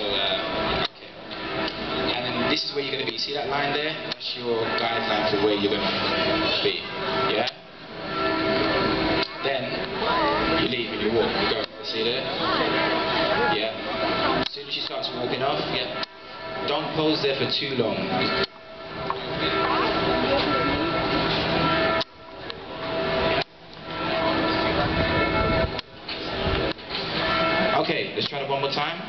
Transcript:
Okay. And then this is where you're going to be. See that line there? That's your guideline for where you're going to be. Yeah? Then, you leave and you walk. You go. See there? Yeah? As soon as she starts walking off, yeah? Don't pose there for too long. Okay, let's try it one more time.